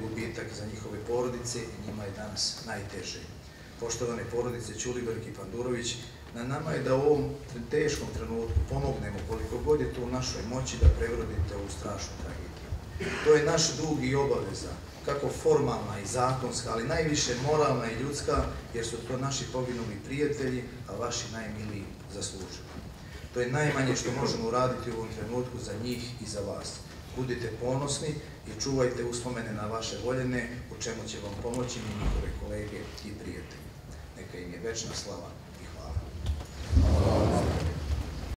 gubitak za njihove porodice i njima je danas najteže. Poštovane porodice Ćuliberg i Pandurović, na nama je da u ovom teškom trenutku pomognemo koliko god je to u našoj moći da prevrodite ovu strašnu tragediju. To je naš dug i obaveza, kako formalna i zakonska, ali najviše moralna i ljudska, jer su to naši poginuli prijatelji, a vaši najmiliji zaslužili. To je najmanje što možemo uraditi u ovom trenutku za njih i za vas. Budite ponosni i čuvajte uspomene na vaše voljene, u čemu će vam pomoći njihove kolege i prijatelji. Neka im je večna slava.